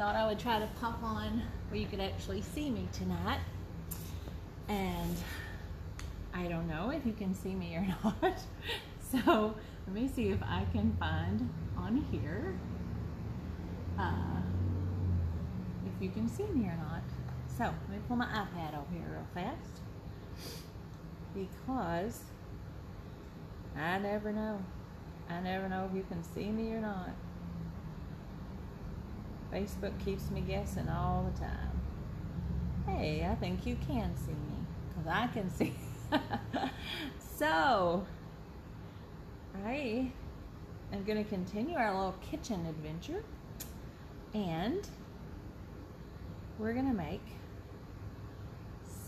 thought I would try to pop on where you could actually see me tonight. And I don't know if you can see me or not. So let me see if I can find on here uh, if you can see me or not. So let me pull my iPad over here real fast because I never know. I never know if you can see me or not. Facebook keeps me guessing all the time. Hey, I think you can see me because I can see. so, I am going to continue our little kitchen adventure and we're going to make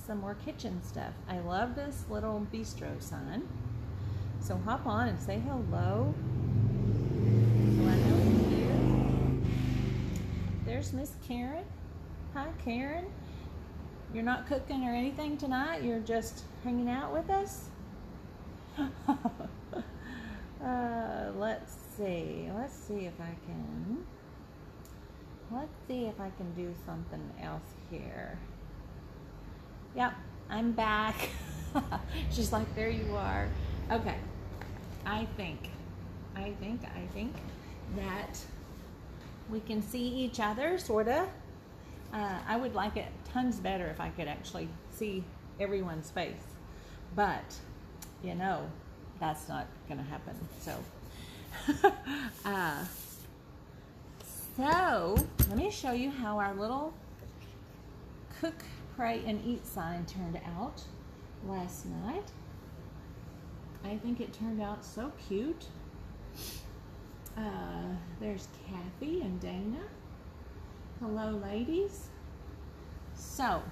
some more kitchen stuff. I love this little bistro sign. So hop on and say hello. So I know you're here. There's Miss Karen. Hi, Karen. You're not cooking or anything tonight? You're just hanging out with us? uh, let's see. Let's see if I can. Let's see if I can do something else here. Yep, I'm back. She's like, there you are. Okay. I think, I think, I think that we can see each other, sort of. Uh, I would like it tons better if I could actually see everyone's face. But, you know, that's not going to happen. So, uh, so let me show you how our little cook, pray, and eat sign turned out last night. I think it turned out so cute. Uh, there's Kathy and Dana. Hello, ladies. So,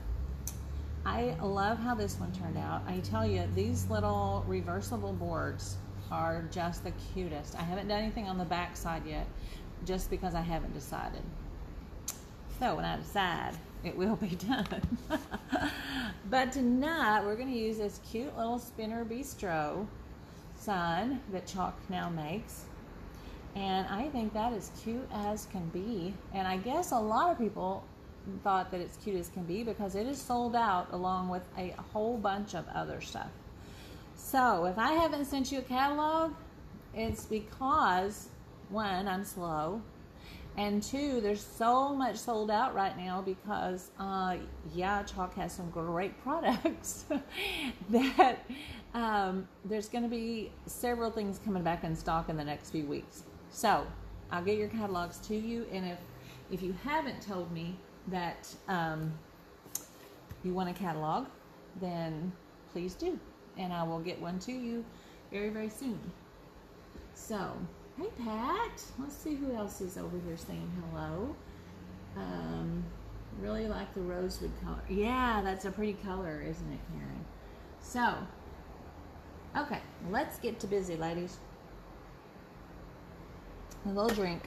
I love how this one turned out. I tell you, these little reversible boards are just the cutest. I haven't done anything on the back side yet, just because I haven't decided. So, when I decide, it will be done. but tonight, we're going to use this cute little spinner bistro sign that chalk now makes. And I think that is cute as can be. And I guess a lot of people thought that it's cute as can be because it is sold out along with a whole bunch of other stuff. So if I haven't sent you a catalog, it's because one, I'm slow, and two, there's so much sold out right now because, uh, yeah, Chalk has some great products that um, there's going to be several things coming back in stock in the next few weeks. So I'll get your catalogs to you, and if if you haven't told me that um, you want a catalog, then please do, and I will get one to you very very soon. So. Hey, Pat. Let's see who else is over here saying hello. Um, really like the rosewood color. Yeah, that's a pretty color, isn't it, Karen? So, okay, let's get to busy, ladies. A little drink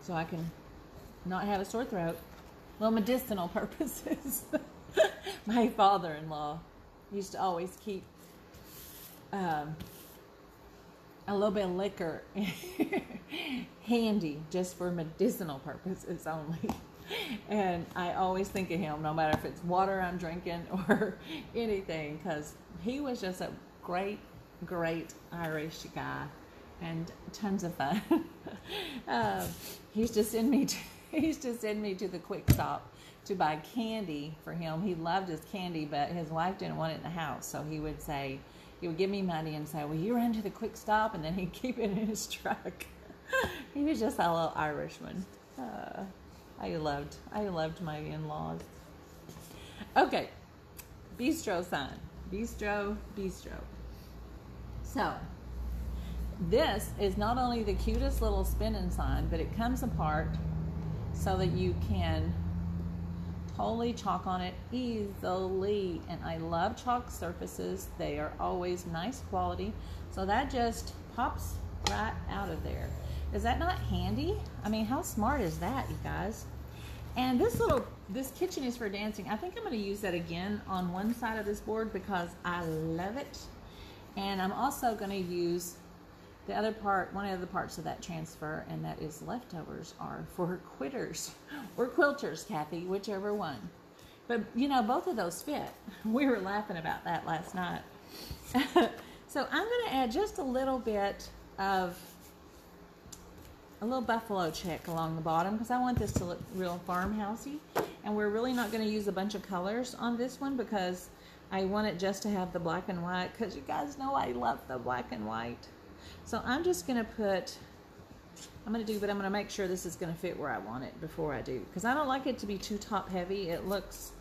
so I can not have a sore throat. Well, medicinal purposes. My father in law used to always keep um, a little bit of liquor handy just for medicinal purposes only. And I always think of him, no matter if it's water I'm drinking or anything, because he was just a great, great Irish guy and tons of fun. uh, he used to send me to, he used to send me to the quick stop to buy candy for him. He loved his candy, but his wife didn't want it in the house, so he would say, he would give me money and say, "Well, you run to the quick stop," and then he'd keep it in his truck. he was just a little Irishman. Uh, I loved, I loved my in-laws. Okay, bistro sign, bistro, bistro. So, this is not only the cutest little spinning sign, but it comes apart so that you can totally chalk on it easily. And I love chalk surfaces. They are always nice quality. So that just pops right out of there. Is that not handy? I mean, how smart is that, you guys? And this little, this kitchen is for dancing. I think I'm going to use that again on one side of this board because I love it. And I'm also going to use the other part, one of the parts of that transfer, and that is leftovers, are for quitters or quilters, Kathy, whichever one. But you know, both of those fit. We were laughing about that last night. so I'm going to add just a little bit of a little buffalo check along the bottom because I want this to look real farmhousey. And we're really not going to use a bunch of colors on this one because I want it just to have the black and white because you guys know I love the black and white. So I'm just going to put, I'm going to do, but I'm going to make sure this is going to fit where I want it before I do. Because I don't like it to be too top heavy. It looks,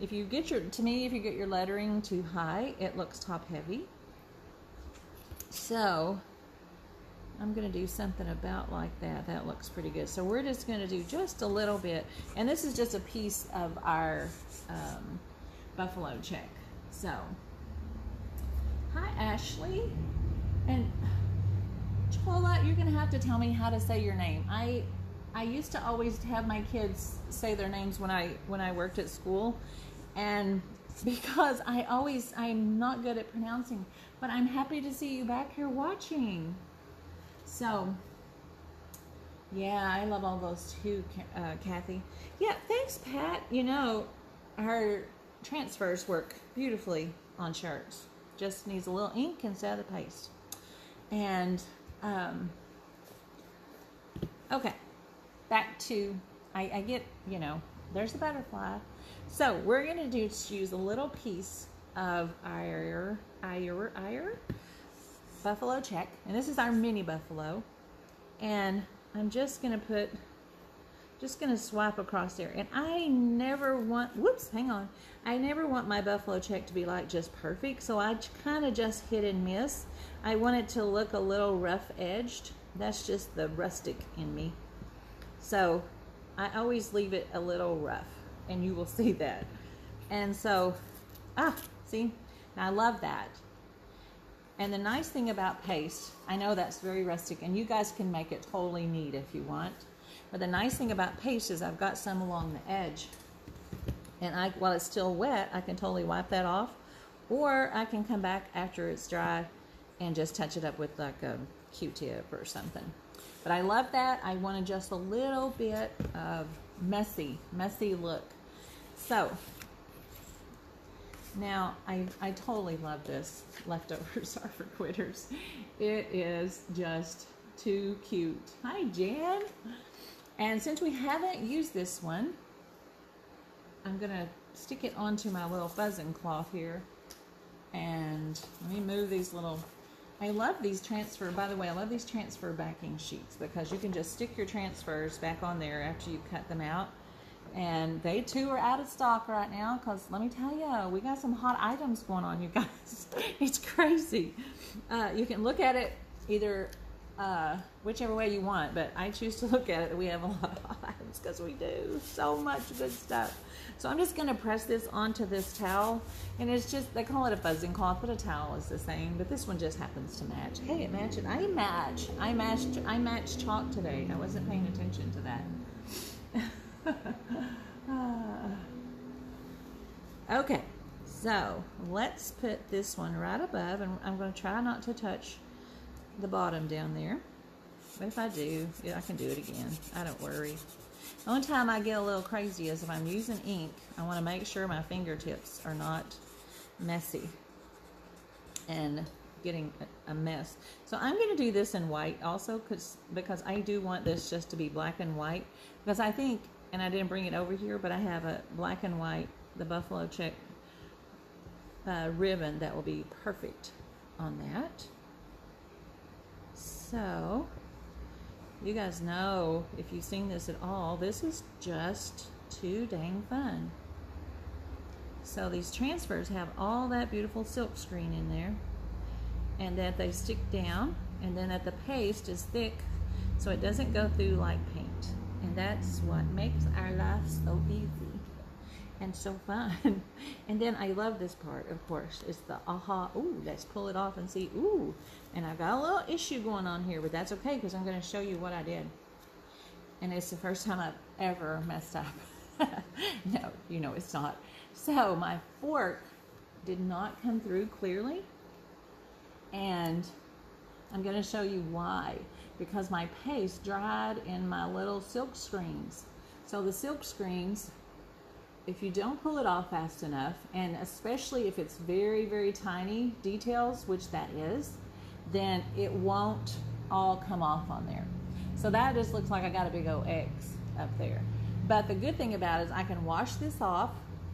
if you get your, to me, if you get your lettering too high, it looks top heavy. So I'm going to do something about like that. That looks pretty good. So we're just going to do just a little bit. And this is just a piece of our um, buffalo check. So, hi Ashley. And Chola, you're going to have to tell me how to say your name. I I used to always have my kids say their names when I when I worked at school and because I always I'm not good at pronouncing, but I'm happy to see you back here watching. So, yeah, I love all those too, uh, Kathy. Yeah, thanks, Pat. You know, our transfers work beautifully on shirts. Just needs a little ink instead of the paste. And, um, okay, back to, I, I get, you know, there's the butterfly. So we're to do use a little piece of our, our, our, buffalo check. And this is our mini buffalo. And I'm just to put, just to swipe across there. And I never want, whoops, hang on. I never want my buffalo check to be like just perfect. So I kind of just hit and miss. I want it to look a little rough edged. That's just the rustic in me. So I always leave it a little rough and you will see that. And so, ah, see, I love that. And the nice thing about paste, I know that's very rustic, and you guys can make it totally neat if you want. But the nice thing about paste is I've got some along the edge. And I, while it's still wet, I can totally wipe that off. Or I can come back after it's dry and just touch it up with like a Q-tip or something. But I love that. I want just a little bit of messy, messy look. So now, I, I totally love this Leftovers Are for Quitters. It is just too cute. Hi, Jan. And since we haven't used this one, I'm going to stick it onto my little fuzzing cloth here. And let me move these little... I love these transfer, by the way, I love these transfer backing sheets because you can just stick your transfers back on there after you cut them out. And they too are out of stock right now because let me tell you we got some hot items going on you guys. It's crazy. Uh, you can look at it either uh, whichever way you want but i choose to look at it. We have a lot of items because we do so much good stuff. So i'm just going to press this onto this towel and it's just they call it a fuzzing cloth but a towel is the same but this one just happens to match. Hey it matches i match i matched i matched chalk today. I wasn't paying attention to that. Okay, so let's put this one right above, and I'm going to try not to touch the bottom down there. But if I do, yeah, I can do it again. I don't worry. The only time I get a little crazy is if I'm using ink, I want to make sure my fingertips are not messy and getting a mess. So I'm going to do this in white also cause, because I do want this just to be black and white because I think and I didn't bring it over here, but I have a black and white, the buffalo check uh, ribbon that will be perfect on that. So, you guys know, if you've seen this at all, this is just too dang fun. So these transfers have all that beautiful silk screen in there and that they stick down and then that the paste is thick so it doesn't go through like paint. And that's what makes our life so easy and so fun. and then I love this part, of course. It's the aha. Ooh, let's pull it off and see. Ooh, and I've got a little issue going on here, but that's okay because I'm going to show you what I did. And it's the first time I've ever messed up. no, you know it's not. So my fork did not come through clearly. And I'm going to show you why. Because my paste dried in my little silk screens. So the silk screens, if you don't pull it off fast enough, and especially if it's very, very tiny details, which that is, then it won't all come off on there. So that just looks like I got a big old X up there. But the good thing about it is I can wash this off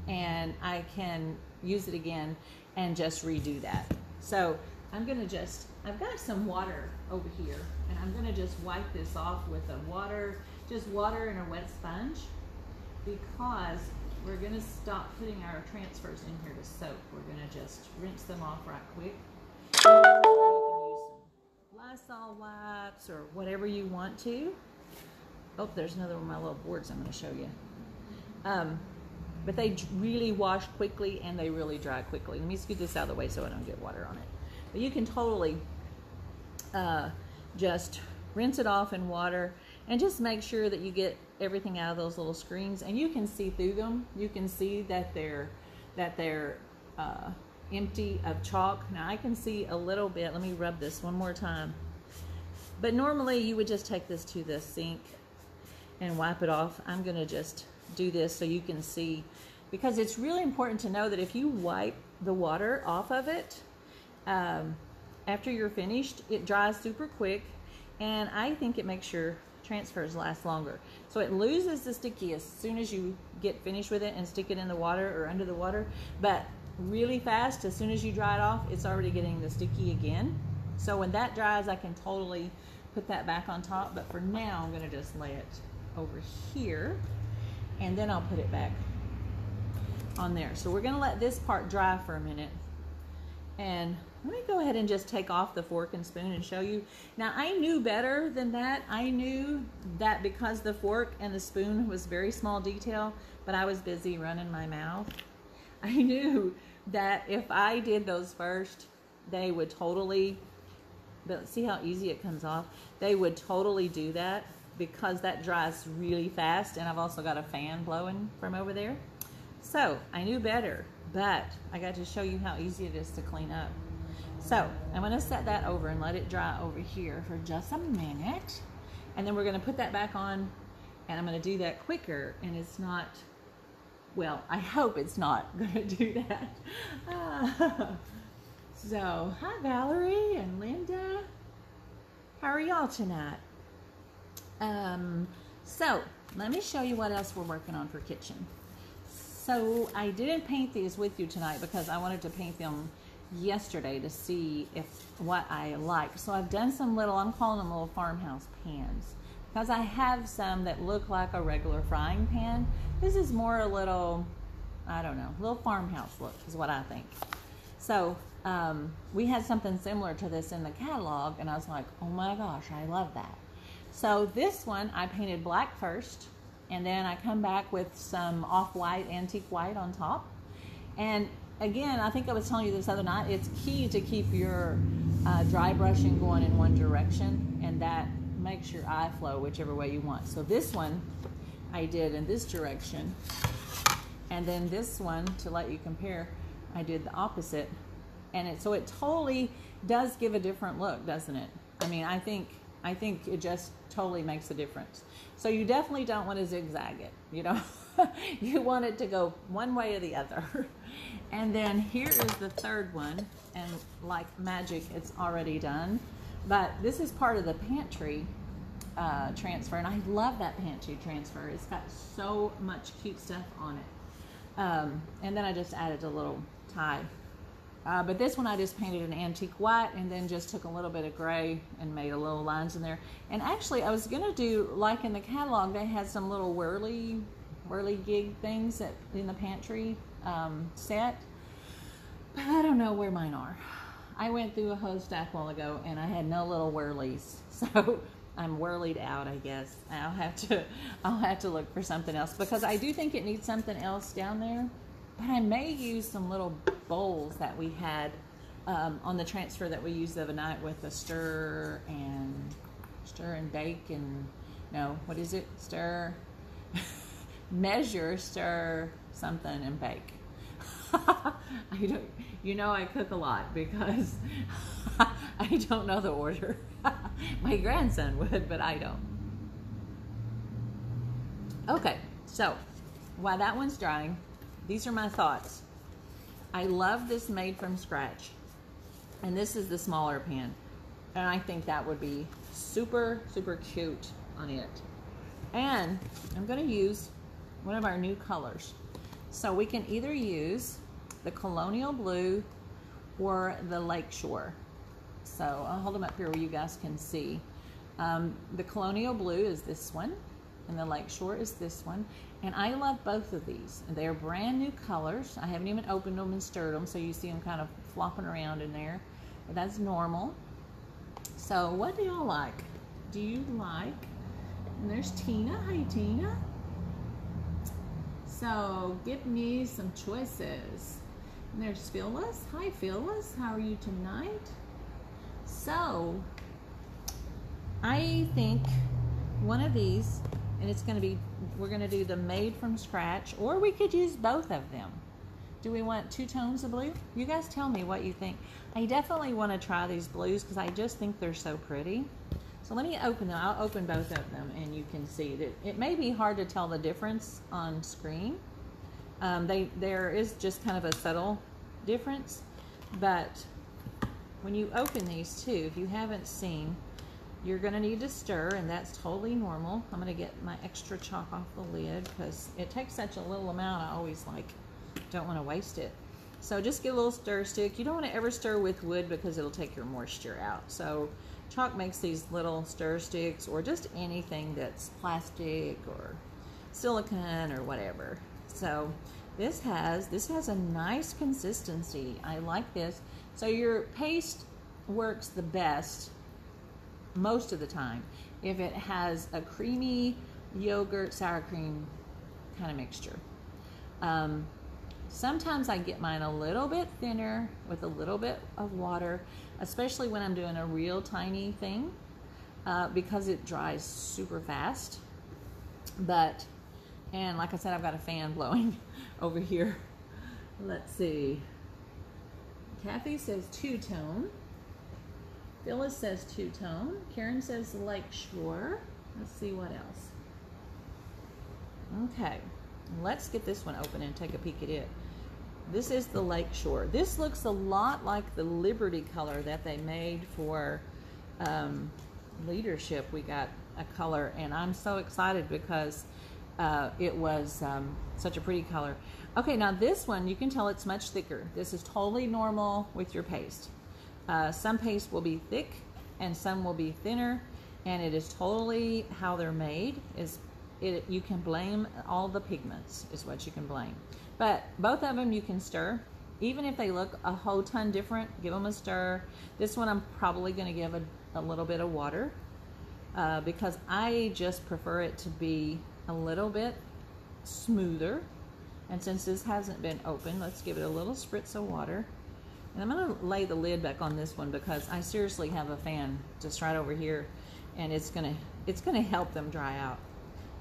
and I can use it again and just redo that. So I'm gonna just, I've got some water over here and I'm gonna just wipe this off with a water, just water and a wet sponge because we're gonna stop putting our transfers in here to soak. We're gonna just rinse them off right quick. Lysol wipes or whatever you want to. Oh, there's another one of my little boards I'm going to show you. Um, but they really wash quickly and they really dry quickly. Let me scoot this out of the way so I don't get water on it. But you can totally uh, just rinse it off in water and just make sure that you get everything out of those little screens and you can see through them. You can see that they're that they're uh, empty of chalk. Now I can see a little bit. Let me rub this one more time. But normally you would just take this to the sink and wipe it off. I'm going to just do this so you can see because it's really important to know that if you wipe the water off of it um, after you're finished, it dries super quick and I think it makes your transfers last longer. So it loses the sticky as soon as you get finished with it and stick it in the water or under the water, but really fast, as soon as you dry it off, it's already getting the sticky again. So when that dries, I can totally put that back on top, but for now, I'm gonna just lay it over here and then I'll put it back on there. So we're gonna let this part dry for a minute and let me go ahead and just take off the fork and spoon and show you. Now I knew better than that. I knew that because the fork and the spoon was very small detail, but I was busy running my mouth. I knew that if I did those first, they would totally, but see how easy it comes off? They would totally do that because that dries really fast and I've also got a fan blowing from over there. So I knew better, but I got to show you how easy it is to clean up. So I'm gonna set that over and let it dry over here for just a minute. And then we're gonna put that back on and I'm gonna do that quicker and it's not, well, I hope it's not gonna do that. Uh, so, hi Valerie and Linda. How are y'all tonight? Um, so let me show you what else we're working on for kitchen. So I didn't paint these with you tonight because I wanted to paint them yesterday to see if what I like. So I've done some little, I'm calling them little farmhouse pans because I have some that look like a regular frying pan. This is more a little, I don't know, little farmhouse look is what I think. So um, we had something similar to this in the catalog and I was like, oh my gosh, I love that. So this one I painted black first and then I come back with some off-white, antique white on top. And again, I think I was telling you this other night, it's key to keep your uh, dry brushing going in one direction and that makes your eye flow whichever way you want. So this one I did in this direction and then this one, to let you compare, I did the opposite. And it so it totally does give a different look, doesn't it? I mean, I think I think it just totally makes a difference. So you definitely don't want to zigzag it, you know. you want it to go one way or the other. and then here is the third one, and like magic, it's already done. But this is part of the pantry uh, transfer, and I love that pantry transfer. It's got so much cute stuff on it. Um, and then I just added a little tie uh, but this one I just painted an antique white and then just took a little bit of gray and made a little lines in there. And actually I was going to do, like in the catalog, they had some little whirly, whirligig things that in the pantry um, set. But I don't know where mine are. I went through a hose stack a while ago and I had no little whirlies. So I'm whirlied out, I guess. I'll have to, I'll have to look for something else because I do think it needs something else down there. But I may use some little bowls that we had um, on the transfer that we used the other night with a stir and stir and bake and no, what is it? Stir, measure, stir something and bake. I don't, you know, I cook a lot because I don't know the order. My grandson would, but I don't. Okay, so while that one's drying, these are my thoughts. I love this made from scratch. And this is the smaller pan. And I think that would be super, super cute on it. And I'm going to use one of our new colors. So we can either use the Colonial Blue or the Lakeshore. So I'll hold them up here where you guys can see. Um, the Colonial Blue is this one, and the Lakeshore is this one. And I love both of these. They're brand new colors. I haven't even opened them and stirred them, so you see them kind of flopping around in there. But that's normal. So what do y'all like? Do you like? And there's Tina. Hi, Tina. So give me some choices. And there's Phyllis. Hi, Phyllis. How are you tonight? So I think one of these, and it's going to be, we're going to do the made from scratch, or we could use both of them. Do we want two tones of blue? You guys tell me what you think. I definitely want to try these blues because I just think they're so pretty. So let me open them. I'll open both of them and you can see that it may be hard to tell the difference on screen. Um, they There is just kind of a subtle difference, but when you open these two, if you haven't seen, you're going to need to stir and that's totally normal. I'm going to get my extra chalk off the lid because it takes such a little amount. I always like don't want to waste it. So just get a little stir stick. You don't want to ever stir with wood because it'll take your moisture out. So Chalk makes these little stir sticks or just anything that's plastic or silicone or whatever. So this has this has a nice consistency. I like this. So your paste works the best most of the time if it has a creamy yogurt sour cream kind of mixture. Um, sometimes I get mine a little bit thinner with a little bit of water especially when I'm doing a real tiny thing uh, because it dries super fast. But, and like I said, I've got a fan blowing over here. Let's see. Kathy says two tone. Phyllis says two tone. Karen says lake shore. Let's see what else. Okay, let's get this one open and take a peek at it. This is the Lakeshore. This looks a lot like the Liberty color that they made for um, leadership. We got a color, and I'm so excited because uh, it was um, such a pretty color. Okay, now this one, you can tell it's much thicker. This is totally normal with your paste. Uh, some paste will be thick and some will be thinner, and it is totally how they're made. Is it, You can blame all the pigments is what you can blame. But both of them you can stir. Even if they look a whole ton different, give them a stir. This one I'm probably going to give a, a, little bit of water uh, because I just prefer it to be a little bit smoother. And since this hasn't been open, let's give it a little spritz of water. And I'm going to lay the lid back on this one because I seriously have a fan just right over here and it's going to it's going to help them dry out.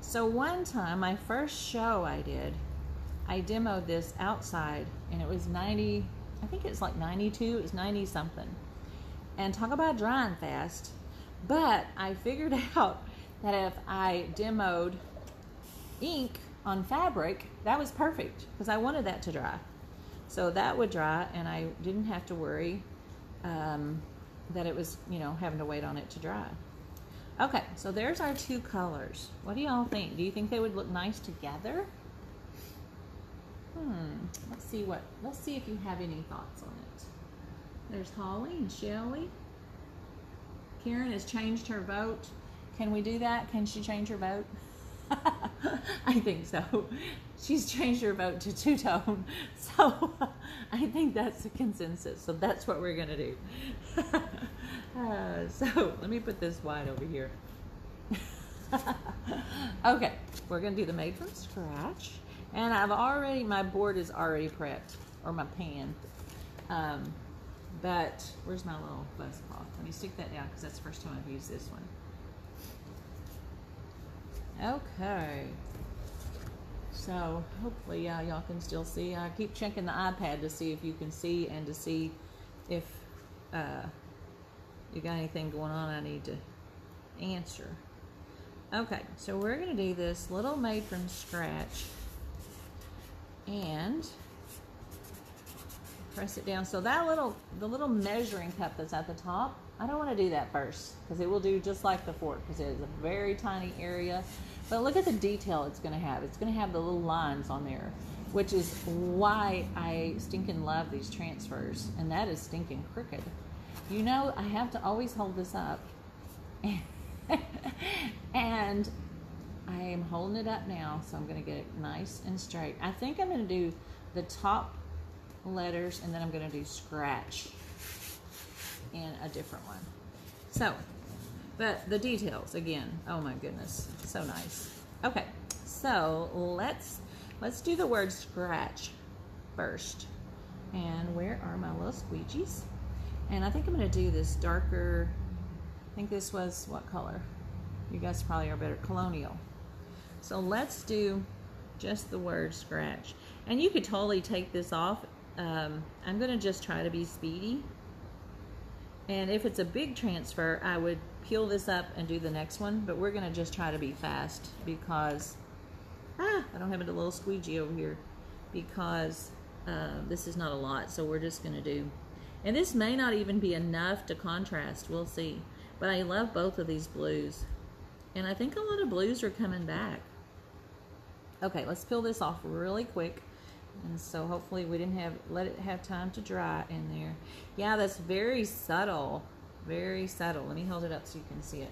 So one time, my first show I did, I demoed this outside and it was 90, I think it's like 92, it was 90 something. And talk about drying fast. But I figured out that if I demoed ink on fabric, that was perfect because I wanted that to dry. So that would dry and I didn't have to worry um, that it was, you know, having to wait on it to dry. Okay, so there's our two colors. What do y'all think? Do you think they would look nice together? Hmm, let's see what, let's see if you have any thoughts on it. There's Holly and Shelly. Karen has changed her vote. Can we do that? Can she change her vote? I think so. She's changed her vote to two tone. So I think that's the consensus. So that's what we're going to do. uh, so let me put this wide over here. okay, we're going to do the made from scratch. And I've already, my board is already prepped, or my pan. Um, but where's my little buzz cloth? Let me stick that down because that's the first time I've used this one. Okay. So hopefully, yeah, y'all can still see. I keep checking the iPad to see if you can see and to see if uh, you got anything going on I need to answer. Okay, so we're going to do this little made from scratch and press it down. So that little, the little measuring cup that's at the top, I don't want to do that first because it will do just like the fork because it is a very tiny area. But look at the detail it's going to have. It's going to have the little lines on there, which is why I stinking love these transfers. And that is stinking crooked. You know, I have to always hold this up. and I am holding it up now, so I'm going to get it nice and straight. I think I'm going to do the top letters and then I'm going to do scratch in a different one. So, but the details again, oh my goodness, so nice. Okay, so let's let's do the word scratch first. And where are my little squeegees? And I think I'm going to do this darker, I think this was what color? You guys probably are better, colonial. So let's do just the word scratch. And you could totally take this off. Um, I'm going to just try to be speedy. And if it's a big transfer, I would peel this up and do the next one. But we're going to just try to be fast because, ah, I don't have a little squeegee over here because uh, this is not a lot. So we're just going to do and this may not even be enough to contrast. We'll see. But I love both of these blues. And I think a lot of blues are coming back. Okay, let's peel this off really quick. And so hopefully we didn't have, let it have time to dry in there. Yeah, that's very subtle. Very subtle. Let me hold it up so you can see it.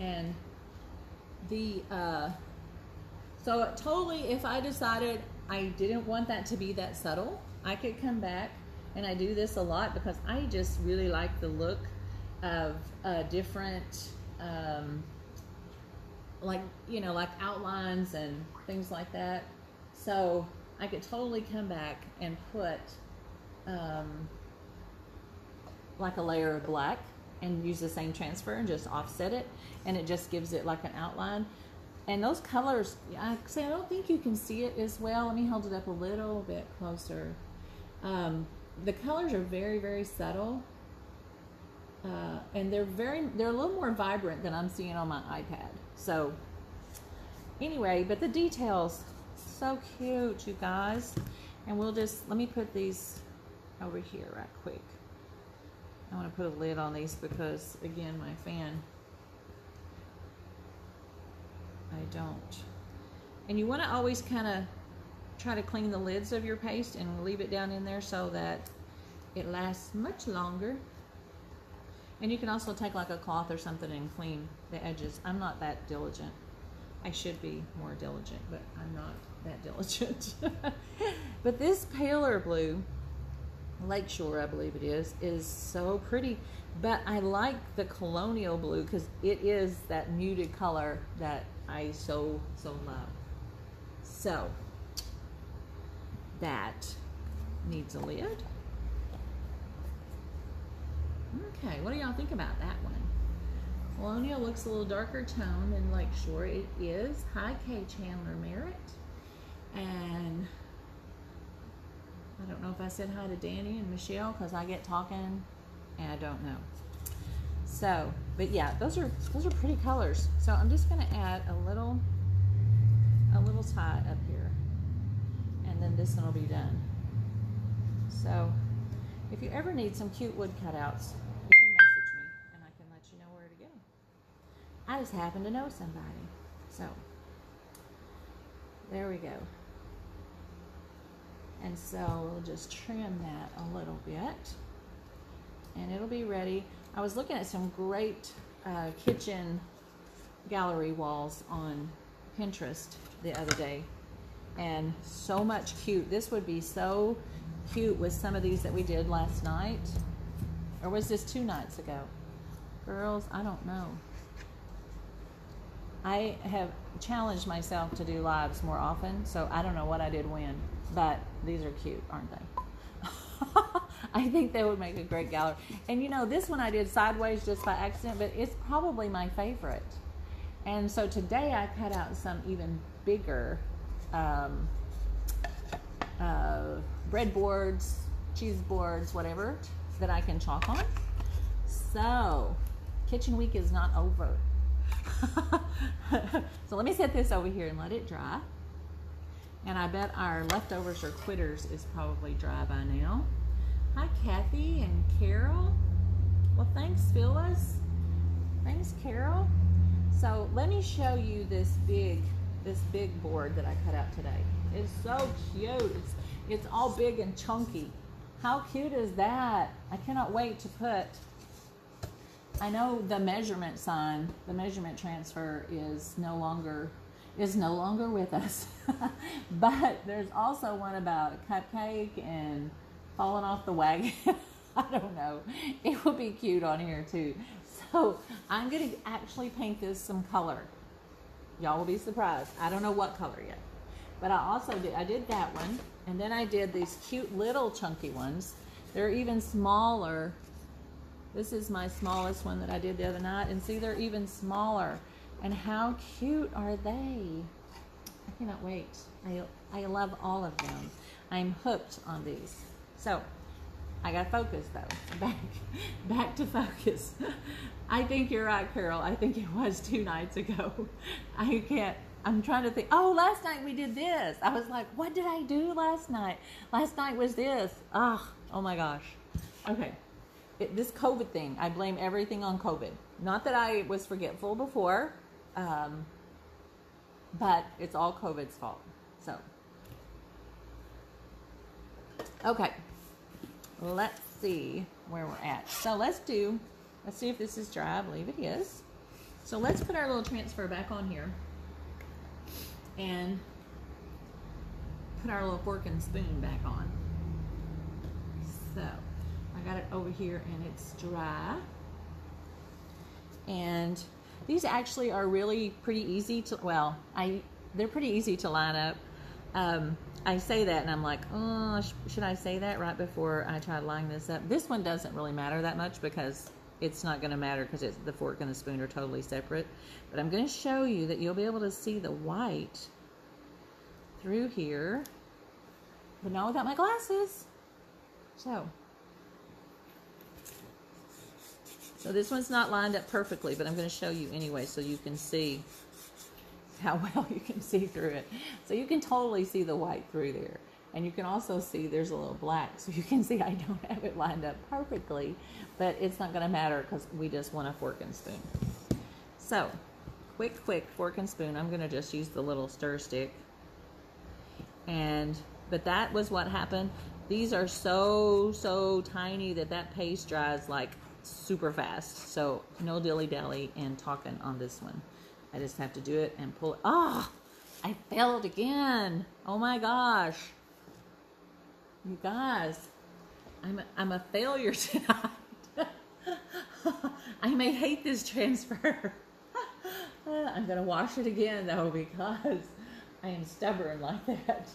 And the, uh, so totally if I decided I didn't want that to be that subtle, I could come back and I do this a lot because I just really like the look of uh, different, um, like you know, like outlines and things like that. So I could totally come back and put um, like a layer of black and use the same transfer and just offset it, and it just gives it like an outline. And those colors, I say I don't think you can see it as well. Let me hold it up a little bit closer. Um, the colors are very very subtle uh, and they're very they're a little more vibrant than I'm seeing on my iPad. So anyway but the details so cute you guys. And we'll just let me put these over here right quick. I want to put a lid on these because again my fan I don't. And you want to always kind of try to clean the lids of your paste and leave it down in there so that it lasts much longer. And you can also take like a cloth or something and clean the edges. I'm not that diligent. I should be more diligent, but I'm not that diligent. but this paler blue, Lakeshore I believe it is, is so pretty. But I like the colonial blue because it is that muted color that I so, so love. So, that needs a lid. Okay, what do y'all think about that one? Colonial looks a little darker tone than Lakeshore. It is Hi K Chandler Merritt. And I don't know if I said hi to Danny and Michelle because I get talking and I don't know. So, but yeah, those are those are pretty colors. So I'm just gonna add a little a little tie up here and then this one will be done. So if you ever need some cute wood cutouts, I just happen to know somebody. So there we go. And so we'll just trim that a little bit and it'll be ready. I was looking at some great uh, kitchen gallery walls on Pinterest the other day and so much cute. This would be so cute with some of these that we did last night. Or was this two nights ago? Girls, I don't know. I have challenged myself to do lives more often, so I don't know what I did when, but these are cute, aren't they? I think they would make a great gallery. And you know, this one I did sideways just by accident, but it's probably my favorite. And so today I cut out some even bigger um, uh, breadboards, cheese boards, whatever that I can chalk on. So, kitchen week is not over. so let me set this over here and let it dry. And I bet our leftovers or quitters is probably dry by now. Hi, Kathy and Carol. Well, thanks, Phyllis. Thanks, Carol. So let me show you this big, this big board that I cut out today. It's so cute. It's, it's all big and chunky. How cute is that? I cannot wait to put, I know the measurement sign, the measurement transfer is no longer, is no longer with us. but there's also one about a cupcake and falling off the wagon. I don't know. It would be cute on here too. So I'm going to actually paint this some color. Y'all will be surprised. I don't know what color yet. But I also did, I did that one. And then I did these cute little chunky ones. They're even smaller. This is my smallest one that I did the other night. And see, they're even smaller. And how cute are they? I cannot wait. I, I love all of them. I'm hooked on these. So I got to focus though. Back, back to focus. I think you're right, Carol. I think it was two nights ago. I can't. I'm trying to think. Oh, last night we did this. I was like, what did I do last night? Last night was this. Ah, oh, oh my gosh. Okay. This COVID thing, I blame everything on COVID. Not that I was forgetful before, um, but it's all COVID's fault. So, okay let's see where we're at. So let's do, let's see if this is dry. I believe it is. So let's put our little transfer back on here and put our little fork and spoon back on. So I got it over here and it's dry. And these actually are really pretty easy to, well, I they're pretty easy to line up. Um, I say that and I'm like, oh, sh- should I say that right before I try lining this up? This one doesn't really matter that much because it's not going to matter because the fork and the spoon are totally separate. But I'm going to show you that you'll be able to see the white through here, but not without my glasses. So, so this one's not lined up perfectly, but I'm going to show you anyway so you can see how well you can see through it. So you can totally see the white through there. And you can also see there's a little black. So you can see I don't have it lined up perfectly, but it's not going to matter because we just want a fork and spoon. So quick, quick fork and spoon. I'm going to just use the little stir stick. And, but that was what happened. These are so, so tiny that that paste dries like super fast. So no dilly dally and talking on this one. I just have to do it and pull. Ah, oh, I failed again. Oh my gosh. You guys, I'm a, I'm a failure tonight. I may hate this transfer. I'm to wash it again though because I am stubborn like that.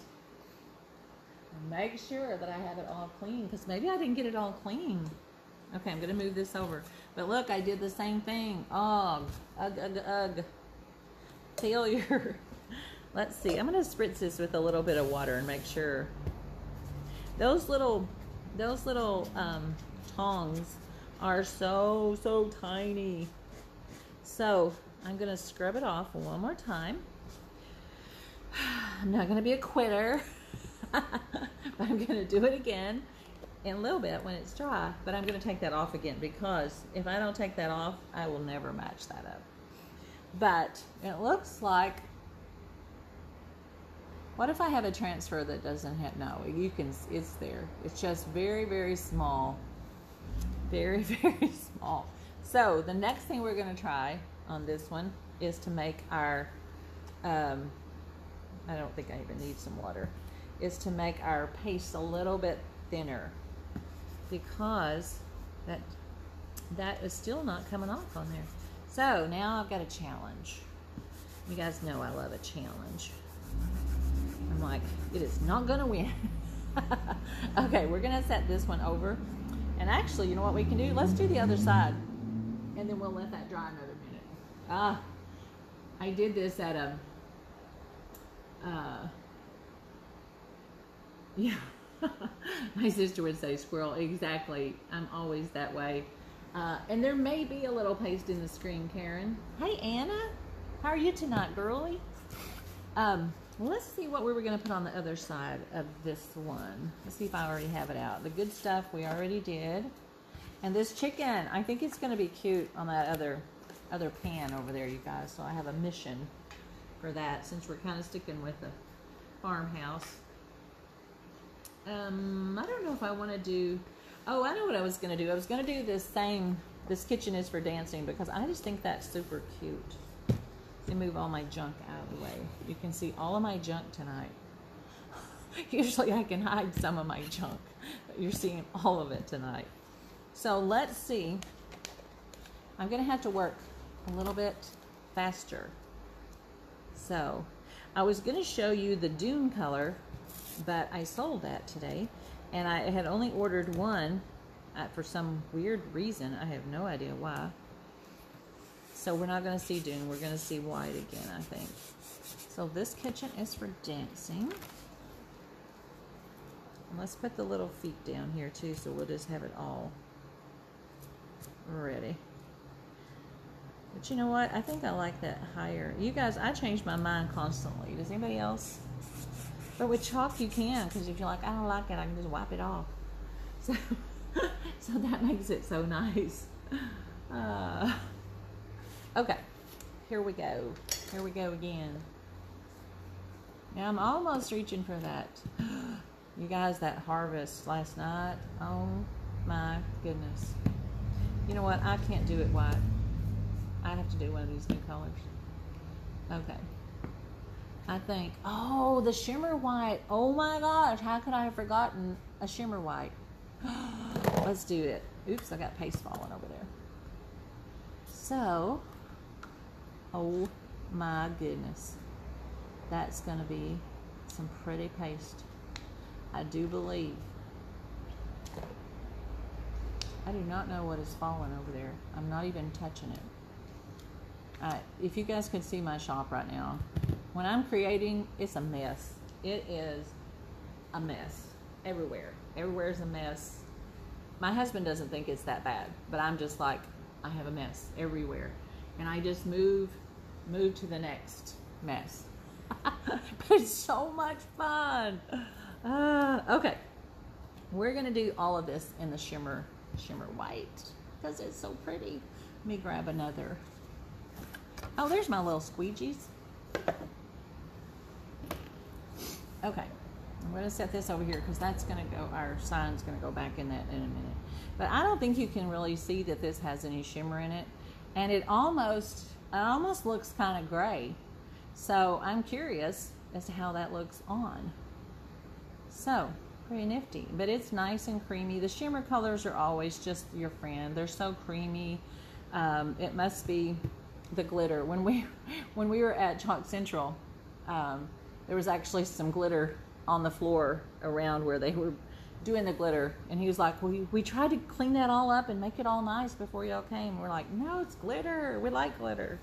Make sure that I have it all clean because maybe I didn't get it all clean. Okay, I'm going to move this over. But look, I did the same thing. Ugh, ugh, ugh, ugh failure. Let's see. I'm going to spritz this with a little bit of water and make sure. Those little, those little um, tongs are so, so tiny. So I'm going to scrub it off one more time. I'm not going to be a quitter, but I'm going to do it again in a little bit when it's dry. But I'm going to take that off again because if I don't take that off, I will never match that up. But it looks like, what if I have a transfer that doesn't have, no, you can, it's there. It's just very, very small. Very, very small. So the next thing we're going to try on this one is to make our, um, I don't think I even need some water, is to make our paste a little bit thinner because that that is still not coming off on there. So now I've got a challenge. You guys know I love a challenge. I'm like, it is not to win. okay, we're to set this one over. And actually, you know what we can do? Let's do the other side. And then we'll let that dry another minute. Ah, I did this at a, uh, Yeah. My sister would say squirrel. Exactly. I'm always that way. Uh, and there may be a little paste in the screen, Karen. Hey, Anna. How are you tonight, girly? Um, let's see what we were going to put on the other side of this one. Let's see if I already have it out. The good stuff we already did. And this chicken, I think it's going to be cute on that other other pan over there, you guys. So I have a mission for that since we're kind of sticking with the farmhouse. Um, I don't know if I want to do. Oh, I know what I was going to do. I was going to do this same. This kitchen is for dancing because I just think that's super cute. Let me move all my junk out of the way. You can see all of my junk tonight. Usually I can hide some of my junk, but you're seeing all of it tonight. So let's see. I'm going to have to work a little bit faster. So I was going to show you the dune color, but I sold that today. And I had only ordered one uh, for some weird reason. I have no idea why. So we're not going to see dune. We're going to see white again, I think. So this kitchen is for dancing. And let's put the little feet down here too, so we'll just have it all ready. But you know what? I think I like that higher. You guys, I change my mind constantly. Does anybody else? But with chalk, you can, because if you're like, I don't like it, I can just wipe it off. So, so that makes it so nice. Uh, okay, here we go. Here we go again. Now I'm almost reaching for that. You guys, that harvest last night. Oh my goodness. You know what? I can't do it white. I have to do one of these new colors. Okay. I think, oh, the shimmer white. Oh my gosh, how could I have forgotten a shimmer white? Let's do it. Oops, I got paste falling over there. So, oh my goodness. That's going to be some pretty paste. I do believe. I do not know what is falling over there. I'm not even touching it. Uh, if you guys can see my shop right now, when I'm creating, it's a mess. It is a mess everywhere. Everywhere is a mess. My husband doesn't think it's that bad, but I'm just like, I have a mess everywhere. And I just move, move to the next mess. but it's so much fun. Uh, okay. We're going to do all of this in the shimmer, shimmer white because it's so pretty. Let me grab another Oh, there's my little squeegees. Okay, I'm going to set this over here because that's going to go, our sign's going to go back in that in a minute. But I don't think you can really see that this has any shimmer in it. And it almost, it almost looks kind of gray. So I'm curious as to how that looks on. So, pretty nifty. But it's nice and creamy. The shimmer colors are always just your friend. They're so creamy. Um, it must be the glitter. When we when we were at Chalk Central, um, there was actually some glitter on the floor around where they were doing the glitter, and he was like, "We we tried to clean that all up and make it all nice before y'all came." We're like, "No, it's glitter. We like glitter."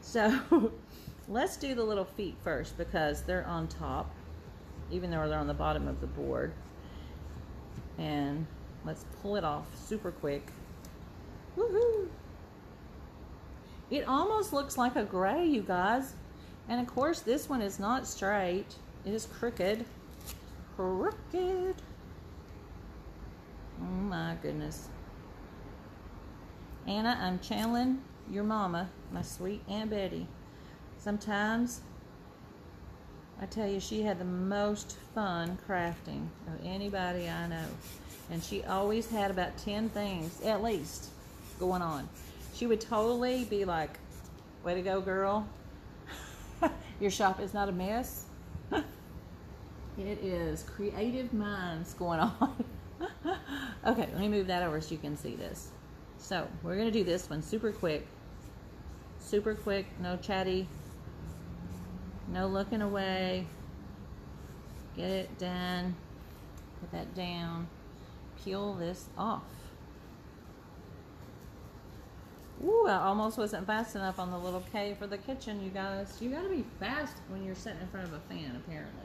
So let's do the little feet first because they're on top, even though they're on the bottom of the board. And let's pull it off super quick. Woohoo! It almost looks like a gray, you guys. And of course, this one is not straight. It is crooked. Crooked. Oh my goodness. Anna, I'm channeling your mama, my sweet Aunt Betty. Sometimes, I tell you, she had the most fun crafting of anybody I know. And she always had about 10 things, at least, going on she would totally be like, way to go, girl. Your shop is not a mess. it is creative minds going on. okay, let me move that over so you can see this. So we're going to do this one super quick. Super quick, no chatty, no looking away. Get it done. Put that down. Peel this off. Ooh, I almost wasn't fast enough on the little K for the kitchen, you guys. You gotta be fast when you're sitting in front of a fan, apparently.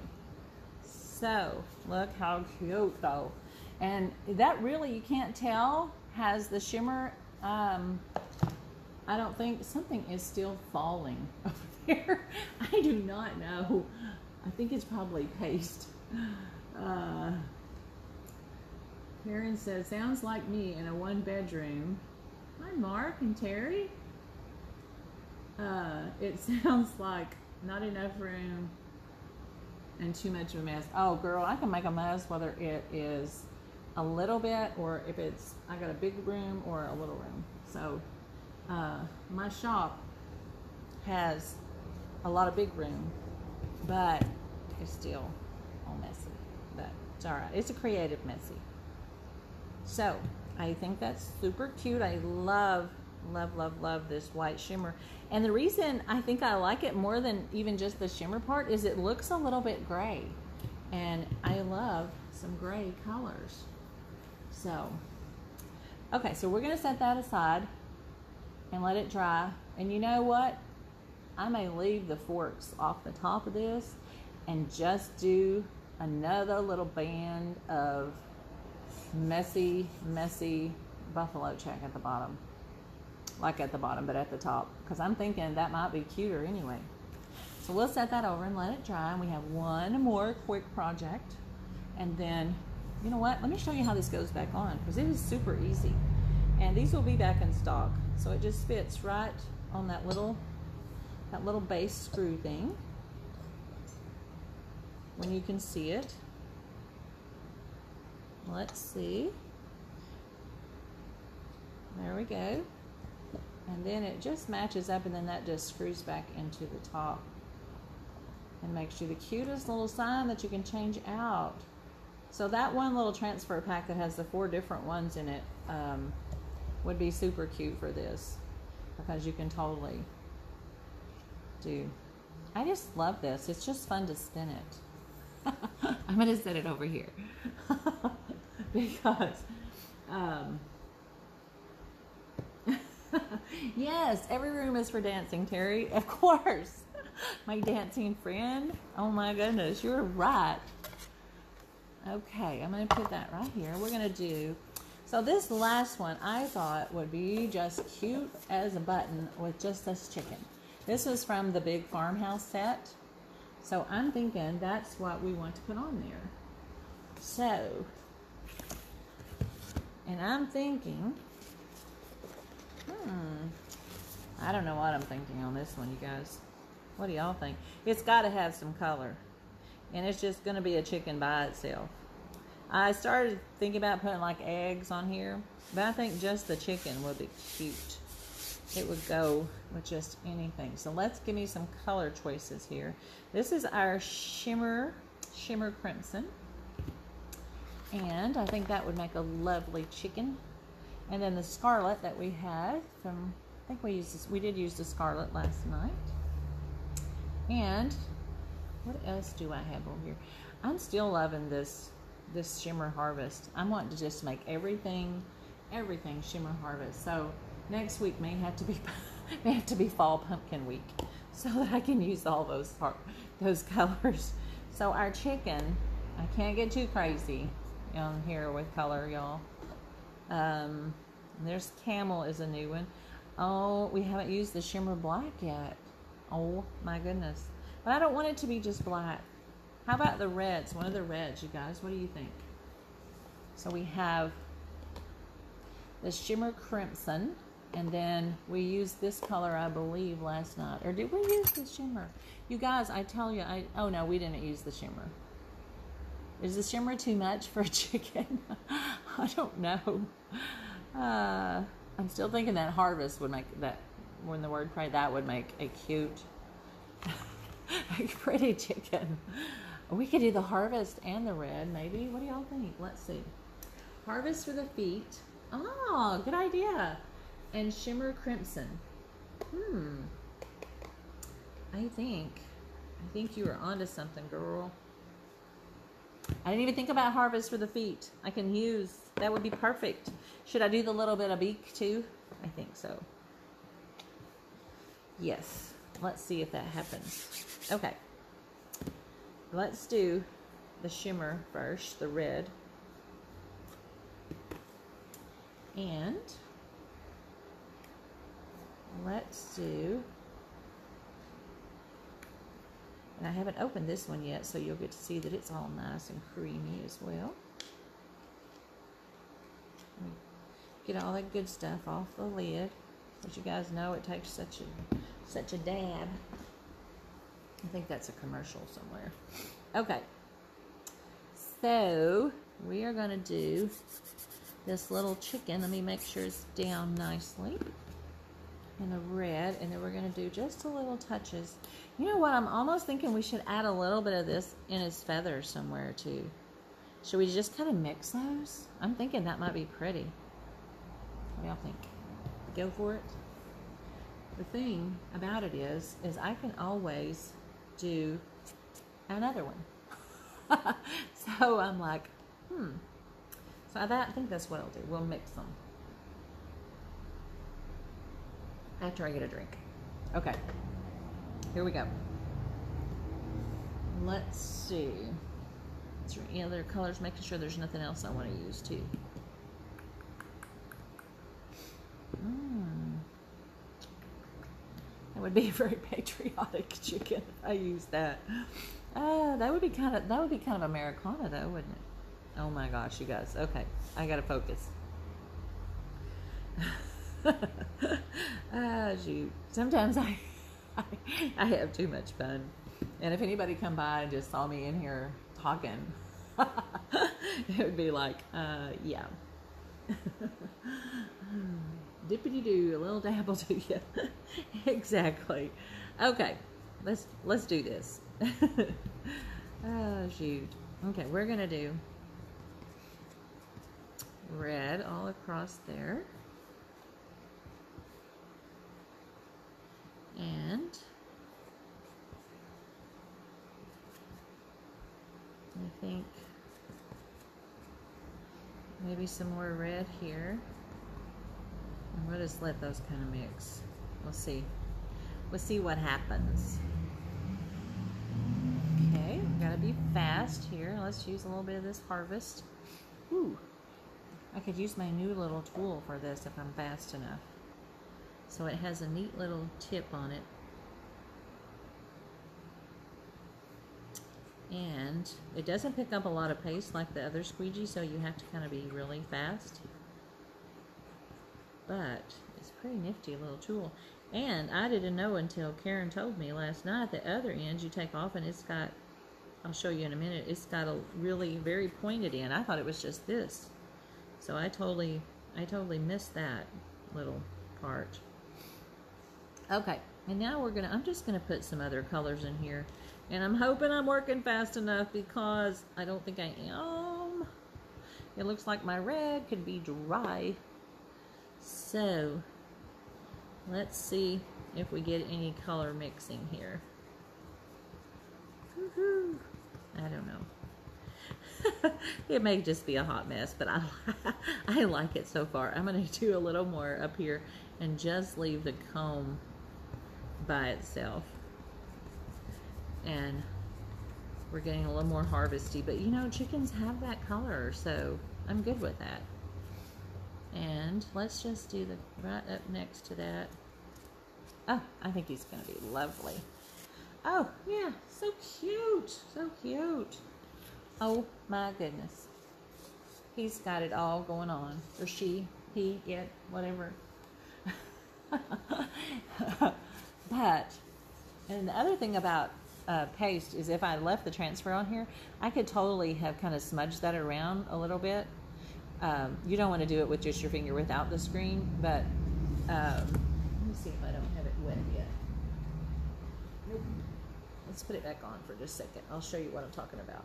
So look how cute though. And that really, you can't tell, has the shimmer. Um, I don't think something is still falling over there. I do not know. I think it's probably paste. Uh, Karen says, sounds like me in a one bedroom. Mark and Terry. Uh, it sounds like not enough room and too much of a mess. Oh, girl, I can make a mess whether it is a little bit or if it's, I got a big room or a little room. So, uh, my shop has a lot of big room, but it's still all messy. But it's all right. It's a creative messy. So I think that's super cute. I love, love, love, love this white shimmer. And the reason I think I like it more than even just the shimmer part is it looks a little bit gray. And I love some gray colors. So, okay, so we're going to set that aside and let it dry. And you know what? I may leave the forks off the top of this and just do another little band of messy, messy buffalo check at the bottom. Like at the bottom, but at the top. Because I'm thinking that might be cuter anyway. So we'll set that over and let it dry. And we have one more quick project. And then, you know what? Let me show you how this goes back on. Because it is super easy. And these will be back in stock. So it just fits right on that little, that little base screw thing. When you can see it. Let's see. There we go. And then it just matches up and then that just screws back into the top and makes you the cutest little sign that you can change out. So that one little transfer pack that has the four different ones in it um, would be super cute for this because you can totally do. I just love this. It's just fun to spin it. I'm going to set it over here. because um, yes, every room is for dancing, Terry. Of course. My dancing friend. Oh my goodness, you're right. Okay, I'm going to put that right here. We're going to do. So, this last one I thought would be just cute as a button with just this chicken. This was from the big farmhouse set. So, I'm thinking that's what we want to put on there. So, and I'm thinking, hmm, I don't know what I'm thinking on this one, you guys. What do y'all think? It's got to have some color. And it's just going to be a chicken by itself. I started thinking about putting like eggs on here, but I think just the chicken would be cute. It would go with just anything. So let's give me some color choices here. This is our shimmer, shimmer crimson. And I think that would make a lovely chicken. And then the scarlet that we had from, I think we used this, we did use the scarlet last night. And what else do I have over here? I'm still loving this this shimmer harvest. I'm wanting to just make everything everything shimmer harvest. So next week may have to be may have to be fall pumpkin week so that I can use all those those colors. So our chicken, I can't get too crazy on here with color, y'all. Um, there's camel is a new one. Oh, we haven't used the shimmer black yet. Oh my goodness. But I don't want it to be just black. How about the reds? One of the reds, you guys. What do you think? So we have the shimmer crimson. And then we used this color, I believe, last night. Or did we use the shimmer? You guys, I tell you, I oh no, we didn't use the shimmer. Is the shimmer too much for a chicken? I don't know. Uh, I'm still thinking that harvest would make that when the word pray that would make a cute, a pretty chicken. We could do the harvest and the red, maybe. What do y'all think? Let's see. Harvest for the feet. Oh, good idea. And shimmer crimson. Hmm. I think, I think you were onto something, girl. I didn't even think about harvest for the feet. I can use, that would be perfect. Should I do the little bit of beak too? I think so. Yes. Let's see if that happens. Okay. Let's do the shimmer first, the red. And let's do, and I haven't opened this one yet, so you'll get to see that it's all nice and creamy as well. Get all that good stuff off the lid. As you guys know, it takes such a such a dab. I think that's a commercial somewhere. Okay. So we are going to do this little chicken. Let me make sure it's down nicely in the red. And then we're going to do just a little touches. You know what? I'm almost thinking we should add a little bit of this in his feathers somewhere too. Should we just kind of mix those? I'm thinking that might be pretty. What do y'all think? Go for it. The thing about it is, is I can always do another one. so I'm like, hmm. So that, I think that's what I'll do. We'll mix them after I get a drink. Okay, here we go. Let's see. Is there any other colors? Making sure there's nothing else I want to use too. Mm. That would be a very patriotic chicken I used that. Uh, that would be kind of that would be kind of Americana though, wouldn't it? Oh my gosh, you guys. Okay, I gotta focus. ah, shoot. Sometimes I, I I have too much fun, and if anybody come by and just saw me in here talking, it would be like, uh, yeah. dippity doo, a little dabble to you. exactly. Okay, let's let's do this. oh shoot. Okay, we're gonna do red all across there. And I think maybe some more red here. And we'll just let those kind of mix. We'll see. We'll see what happens. Okay, gotta be fast here. Let's use a little bit of this harvest. Ooh, I could use my new little tool for this if I'm fast enough. So it has a neat little tip on it. And it doesn't pick up a lot of paste like the other squeegee, so you have to kind of be really fast but it's a pretty nifty little tool. And I didn't know until Karen told me last night the other end you take off and it's got, I'll show you in a minute, it's got a really very pointed end. I thought it was just this. So I totally, I totally missed that little part. Okay, and now we're gonna, I'm just gonna put some other colors in here. And I'm hoping I'm working fast enough because I don't think I am. It looks like my red could be dry so, let's see if we get any color mixing here. I don't know. it may just be a hot mess, but I, I like it so far. I'm going to do a little more up here and just leave the comb by itself. And we're getting a little more harvesty, but you know, chickens have that color, so I'm good with that. And let's just do the right up next to that. Oh, I think he's going to be lovely. Oh, yeah, so cute, so cute. Oh my goodness. He's got it all going on. Or she, he, it, whatever. but, and the other thing about uh, paste is if I left the transfer on here, I could totally have kind of smudged that around a little bit um, you don't want to do it with just your finger without the screen, but um, let me see if I don't have it wet yet. Nope. Let's put it back on for just a second. I'll show you what I'm talking about.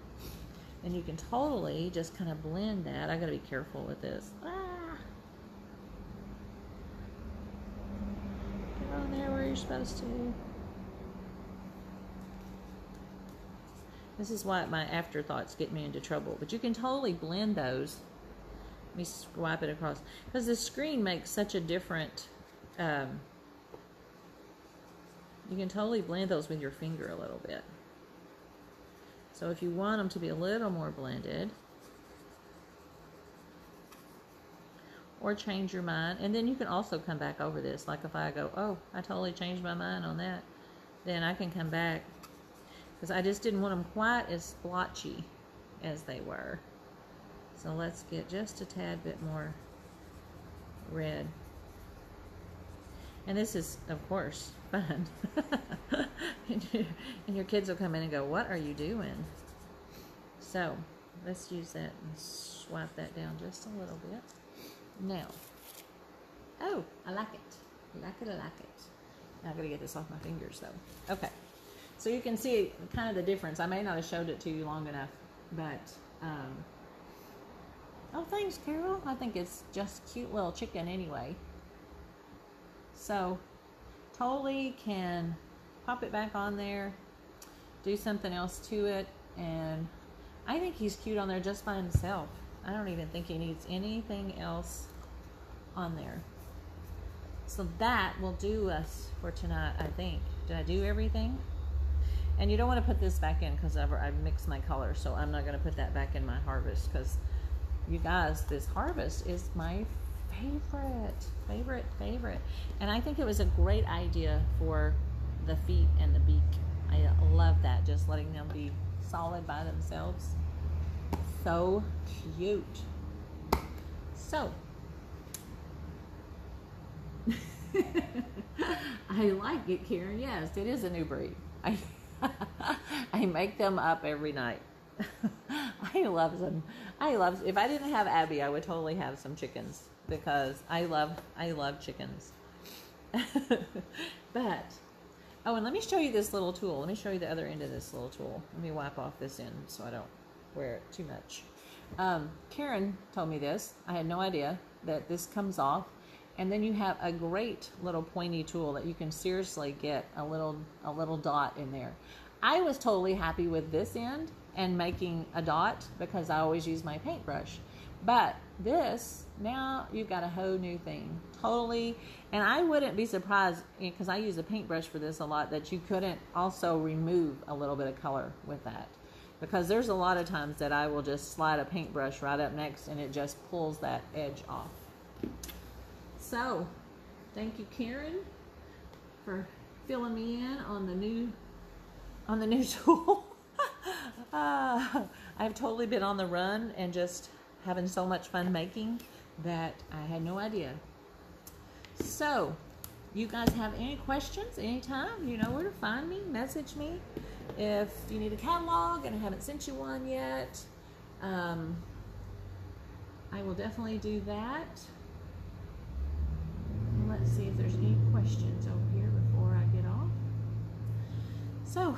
And you can totally just kind of blend that. I got to be careful with this. Ah. There where you're supposed to. This is why my afterthoughts get me into trouble. But you can totally blend those let me swipe it across. Because the screen makes such a different... Um, you can totally blend those with your finger a little bit. So if you want them to be a little more blended, or change your mind, and then you can also come back over this. Like if I go, oh, I totally changed my mind on that, then I can come back because I just didn't want them quite as splotchy as they were. So let's get just a tad bit more red. And this is, of course, fun. and your kids will come in and go, what are you doing? So let's use that and swipe that down just a little bit. Now, oh, I like it. I like it, I like it. Now I gotta get this off my fingers though. Okay. So you can see kind of the difference. I may not have showed it to you long enough, but um, oh, thanks, Carol. I think it's just cute little chicken anyway. So totally can pop it back on there, do something else to it, and I think he's cute on there just by himself. I don't even think he needs anything else on there. So that will do us for tonight, I think. Did I do everything? And you don't want to put this back in because I've, I've mixed my colors, so I'm not going to put that back in my harvest because you guys, this harvest is my favorite, favorite, favorite. And I think it was a great idea for the feet and the beak. I love that, just letting them be solid by themselves. So cute. So, I like it, Karen. Yes, it is a new breed. I I make them up every night. I love them. I love. If I didn't have Abby, I would totally have some chickens because I love. I love chickens. but oh, and let me show you this little tool. Let me show you the other end of this little tool. Let me wipe off this end so I don't wear it too much. Um, Karen told me this. I had no idea that this comes off and then you have a great little pointy tool that you can seriously get a little a little dot in there. I was totally happy with this end and making a dot because i always use my paintbrush. But this now you've got a whole new thing. Totally. And i wouldn't be surprised eh, because i use a paintbrush for this a lot that you couldn't also remove a little bit of color with that. Because there's a lot of times that i will just slide a paintbrush right up next and it just pulls that edge off so, thank you, Karen, for filling me in on the new on the new tool. uh, I've totally been on the run and just having so much fun making that I had no idea. So, you guys have any questions anytime, you know where to find me. Message me if you need a catalog and I haven't sent you one yet. Um, I will definitely do that let's see if there's any questions over here before I get off. So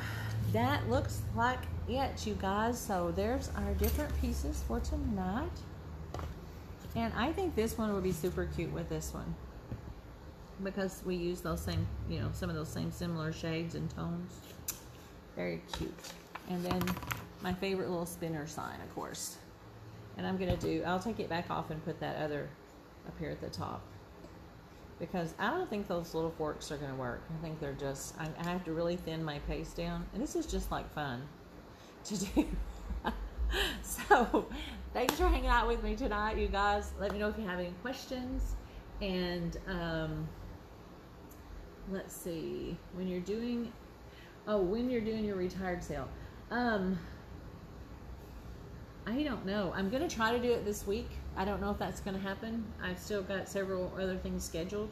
that looks like it, you guys. So there's our different pieces for tonight. And I think this one would be super cute with this one. Because we use those same, you know, some of those same similar shades and tones. Very cute. And then my favorite little spinner sign, of course. And I'm going to do, I'll take it back off and put that other up here at the top because I don't think those little forks are going to work. I think they're just, I, I, have to really thin my paste down. And this is just like fun to do. so thanks for hanging out with me tonight, you guys. Let me know if you have any questions. And um, let's see, when you're doing, oh, when you're doing your retired sale. Um, I don't know. I'm going to try to do it this week. I don't know if that's going to happen. I've still got several other things scheduled,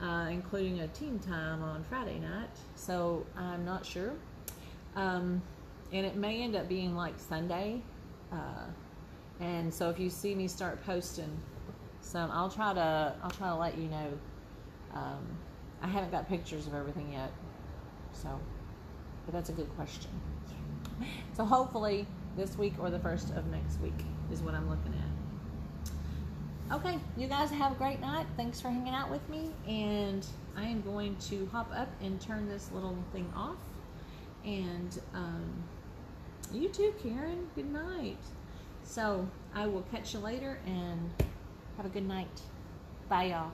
uh, including a team time on Friday night. So I'm not sure. Um, and it may end up being like Sunday. Uh, and so if you see me start posting some, I'll try to I'll try to let you know. Um, I haven't got pictures of everything yet, so but that's a good question. So hopefully this week or the first of next week is what I'm looking at. Okay, you guys have a great night. Thanks for hanging out with me. And I am going to hop up and turn this little thing off. And um, you too, Karen. Good night. So I will catch you later and have a good night. Bye, y'all.